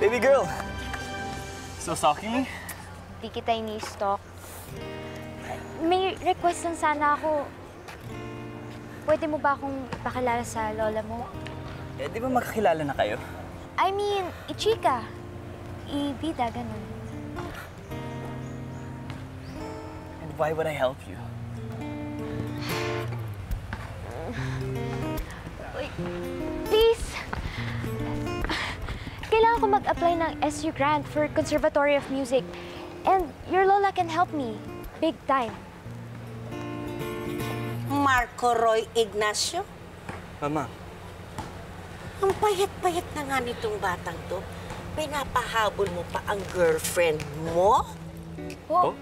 Baby girl! Still stalking me? Di kita ini-stalk. May request lang sana ako. Pwede mo ba akong pakilala sa lola mo? Eh, di ba magkakilala na kayo? I mean, ichika. Ibida, ganun. And why would I help you? Please! Mag-apply ng SU grant for Conservatory of Music. And your lola can help me. Big time. Marco Roy Ignacio? Mama, Ang payat-payat na nga nitong batang to. Pinapahabol mo pa ang girlfriend mo? Oh?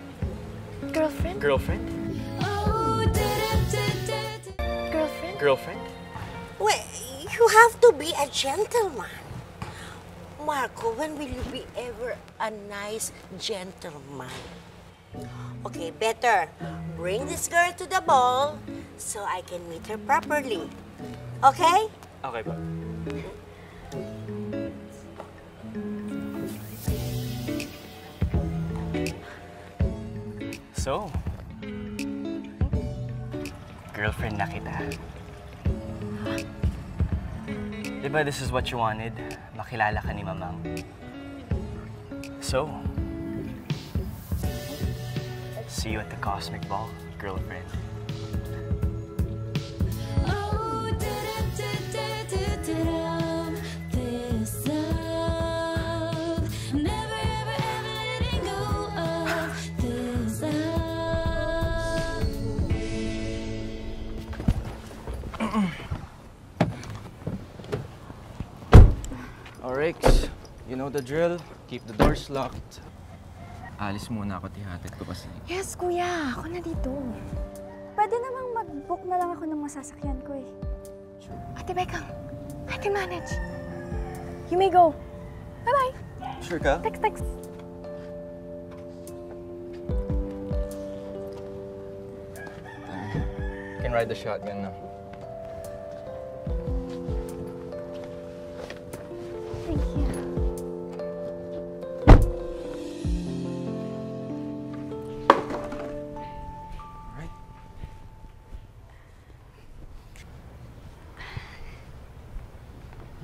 Girlfriend? girlfriend? Girlfriend? Girlfriend? Well, you have to be a gentleman. Marco, when will you be ever a nice gentleman? Okay, better bring this girl to the ball so I can meet her properly. Okay? Okay po. So, girlfriend na kita. Di ba this is what you wanted? Makilala ka ni Mamang. So, see you at the Cosmic Ball, girlfriend. Oryx, you know the drill. Keep the doors locked. Alis muna ako, tihatid ko kasi. Yes, kuya. Ako na dito. Pwede namang mag-book na lang ako ng masasakyan ko eh. Ate Bekang, I can manage. You may go. Bye-bye. Sure ka? Text, text. You can ride the shotgun now.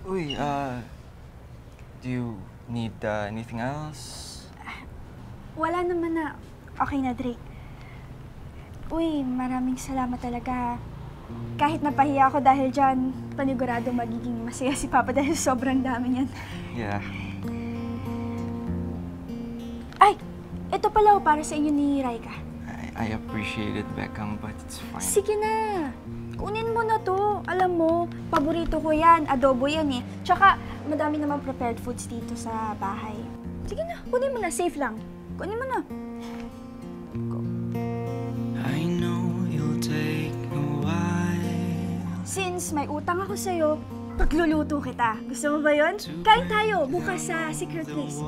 Uy, uh, do you need uh, anything else? Wala naman na. Okay na, Drake. Uy, maraming salamat talaga. Kahit napahiya ako dahil dyan, panigurado magiging masaya si Papa dahil sobrang dami niyan. Yeah. Ay! Ito pala oh, para sa inyo ni Raika. I, appreciate it, Beckham, but it's fine. Sige na! Kunin mo na to. Alam mo, paborito ko yan. Adobo yan eh. Tsaka, madami naman prepared foods dito sa bahay. Sige na, kunin mo na. Safe lang. Kunin mo na. I know you'll take a while. Since may utang ako sa'yo, pagluluto kita. Gusto mo ba yon? Kain tayo bukas sa Secret Place.